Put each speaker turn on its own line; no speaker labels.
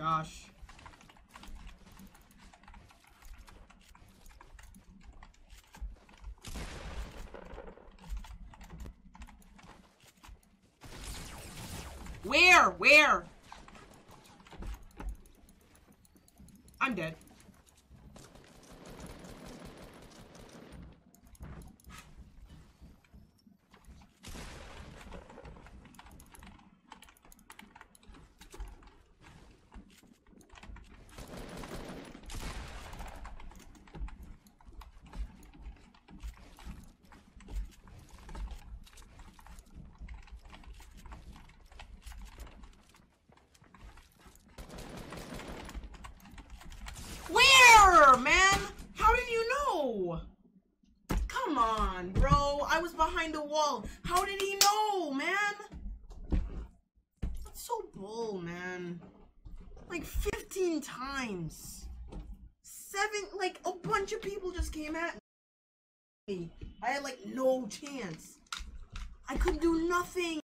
gosh. Where? Where? I'm dead. Where, man? How did you know? Come on, bro. I was behind the wall. How did he know, man? That's so bull, man. Like 15 times. Seven, like a bunch of people just came at me. I had like no chance. I could do nothing.